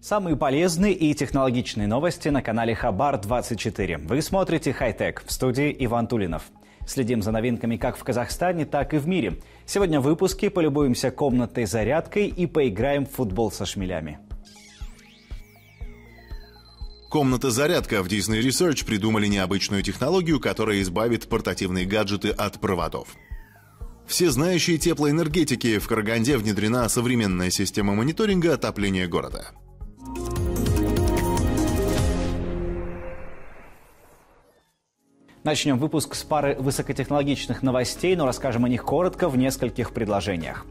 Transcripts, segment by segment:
Самые полезные и технологичные новости на канале Хабар 24. Вы смотрите Хайтек в студии Иван Тулинов. Следим за новинками как в Казахстане, так и в мире. Сегодня в выпуске полюбуемся комнатной зарядкой и поиграем в футбол со шмелями. Комната-зарядка в Disney Research придумали необычную технологию, которая избавит портативные гаджеты от проводов. Все знающие теплоэнергетики в Караганде внедрена современная система мониторинга отопления города. Начнем выпуск с пары высокотехнологичных новостей, но расскажем о них коротко в нескольких предложениях.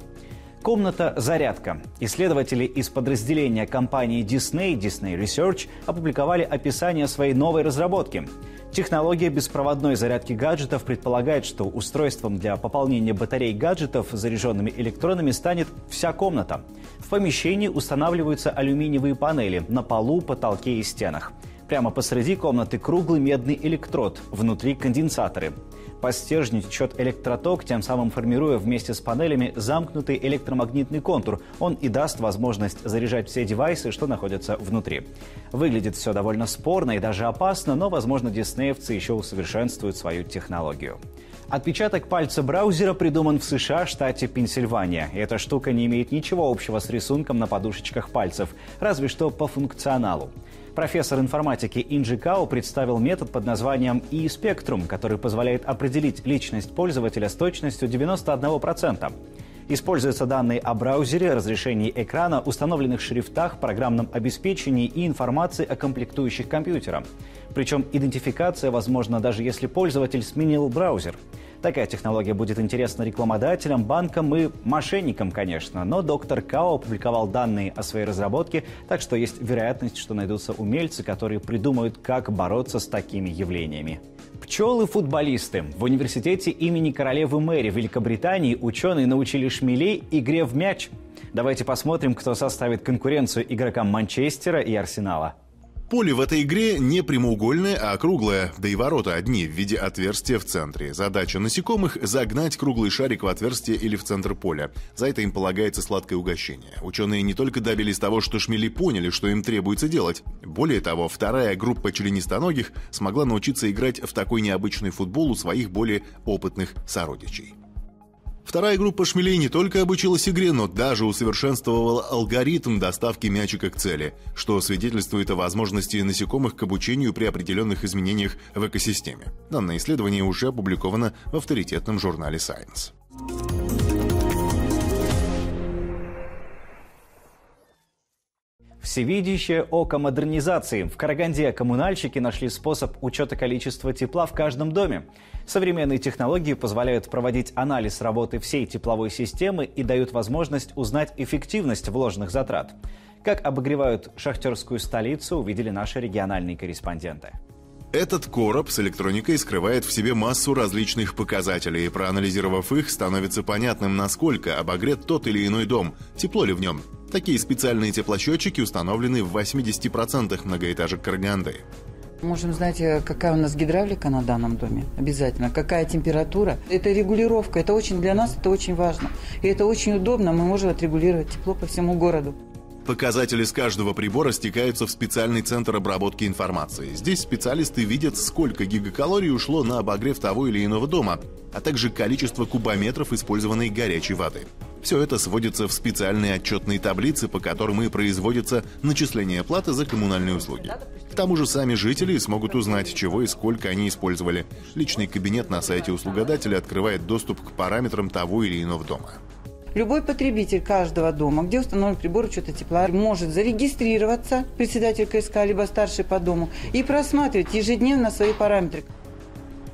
Комната «Зарядка». Исследователи из подразделения компании Disney, Disney Research, опубликовали описание своей новой разработки. Технология беспроводной зарядки гаджетов предполагает, что устройством для пополнения батарей гаджетов заряженными электронами станет вся комната. В помещении устанавливаются алюминиевые панели на полу, потолке и стенах. Прямо посреди комнаты круглый медный электрод, внутри конденсаторы. По стержню течет электроток, тем самым формируя вместе с панелями замкнутый электромагнитный контур. Он и даст возможность заряжать все девайсы, что находятся внутри. Выглядит все довольно спорно и даже опасно, но, возможно, диснеевцы еще усовершенствуют свою технологию. Отпечаток пальца браузера придуман в США, штате Пенсильвания. Эта штука не имеет ничего общего с рисунком на подушечках пальцев, разве что по функционалу. Профессор информатики Инджи Као представил метод под названием e-Spectrum, который позволяет определить личность пользователя с точностью 91%. Используются данные о браузере, разрешении экрана, установленных шрифтах, программном обеспечении и информации о комплектующих компьютера. Причем идентификация возможна даже если пользователь сменил браузер. Такая технология будет интересна рекламодателям, банкам и мошенникам, конечно. Но доктор Као опубликовал данные о своей разработке, так что есть вероятность, что найдутся умельцы, которые придумают, как бороться с такими явлениями. Пчелы-футболисты. В университете имени королевы Мэри Великобритании ученые научили шмелей игре в мяч. Давайте посмотрим, кто составит конкуренцию игрокам Манчестера и Арсенала. Поле в этой игре не прямоугольное, а круглое, да и ворота одни в виде отверстия в центре. Задача насекомых – загнать круглый шарик в отверстие или в центр поля. За это им полагается сладкое угощение. Ученые не только добились того, что шмели поняли, что им требуется делать. Более того, вторая группа членистоногих смогла научиться играть в такой необычный футбол у своих более опытных сородичей. Вторая группа шмелей не только обучилась игре, но даже усовершенствовала алгоритм доставки мячика к цели, что свидетельствует о возможности насекомых к обучению при определенных изменениях в экосистеме. Данное исследование уже опубликовано в авторитетном журнале Science. Всевидящее око модернизации. В Караганде коммунальщики нашли способ учета количества тепла в каждом доме. Современные технологии позволяют проводить анализ работы всей тепловой системы и дают возможность узнать эффективность вложенных затрат. Как обогревают шахтерскую столицу, увидели наши региональные корреспонденты. Этот короб с электроникой скрывает в себе массу различных показателей, проанализировав их, становится понятным, насколько обогрет тот или иной дом, тепло ли в нем. Такие специальные теплосчетчики установлены в 80% многоэтажек Караганды. Можем знать, э, какая у нас гидравлика на данном доме. Обязательно. Какая температура. Это регулировка. Это очень для нас это очень важно. И это очень удобно. Мы можем отрегулировать тепло по всему городу. Показатели с каждого прибора стекаются в специальный центр обработки информации. Здесь специалисты видят, сколько гигакалорий ушло на обогрев того или иного дома, а также количество кубометров использованной горячей воды. Все это сводится в специальные отчетные таблицы, по которым и производится начисление платы за коммунальные услуги. К тому же сами жители смогут узнать, чего и сколько они использовали. Личный кабинет на сайте услугодателя открывает доступ к параметрам того или иного дома. Любой потребитель каждого дома, где установлен прибор учета тепла, может зарегистрироваться, председатель КСК, либо старший по дому, и просматривать ежедневно свои параметры.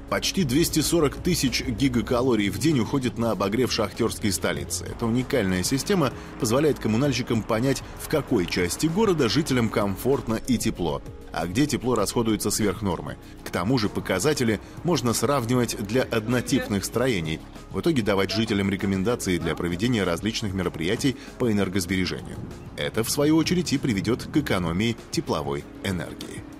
Почти 240 тысяч гигакалорий в день уходит на обогрев шахтерской столицы. Эта уникальная система позволяет коммунальщикам понять, в какой части города жителям комфортно и тепло, а где тепло расходуется сверх нормы. К тому же показатели можно сравнивать для однотипных строений, в итоге давать жителям рекомендации для проведения различных мероприятий по энергосбережению. Это, в свою очередь, и приведет к экономии тепловой энергии.